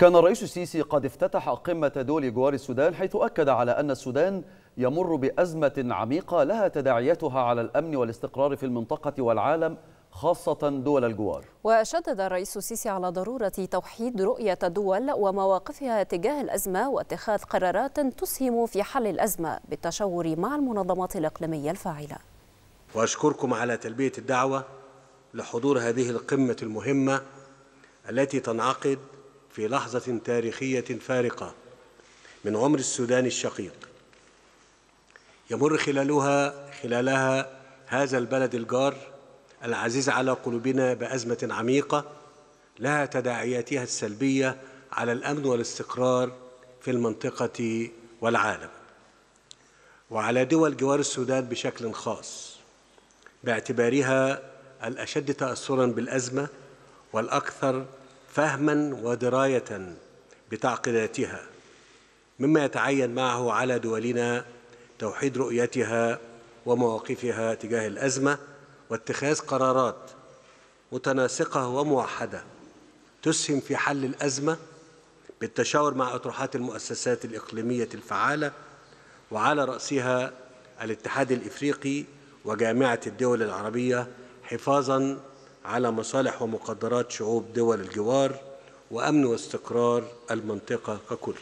كان الرئيس السيسي قد افتتح قمة دول جوار السودان حيث أكد على أن السودان يمر بأزمة عميقة لها تداعياتها على الأمن والاستقرار في المنطقة والعالم خاصة دول الجوار. وشدد الرئيس السيسي على ضرورة توحيد رؤية الدول ومواقفها تجاه الأزمة واتخاذ قرارات تسهم في حل الأزمة بالتشاور مع المنظمات الإقليمية الفاعلة. وأشكركم على تلبية الدعوة لحضور هذه القمة المهمة التي تنعقد في لحظة تاريخية فارقة من عمر السودان الشقيق. يمر خلالها خلالها هذا البلد الجار العزيز على قلوبنا بأزمة عميقة لها تداعياتها السلبية على الأمن والاستقرار في المنطقة والعالم. وعلى دول جوار السودان بشكل خاص باعتبارها الأشد تأثرا بالأزمة والأكثر فهما ودراية بتعقيداتها مما يتعين معه على دولنا توحيد رؤيتها ومواقفها تجاه الأزمة واتخاذ قرارات متناسقة وموحدة تسهم في حل الأزمة بالتشاور مع أطروحات المؤسسات الإقليمية الفعالة وعلى رأسها الاتحاد الإفريقي وجامعة الدول العربية حفاظاً على مصالح ومقدرات شعوب دول الجوار وأمن واستقرار المنطقة ككل.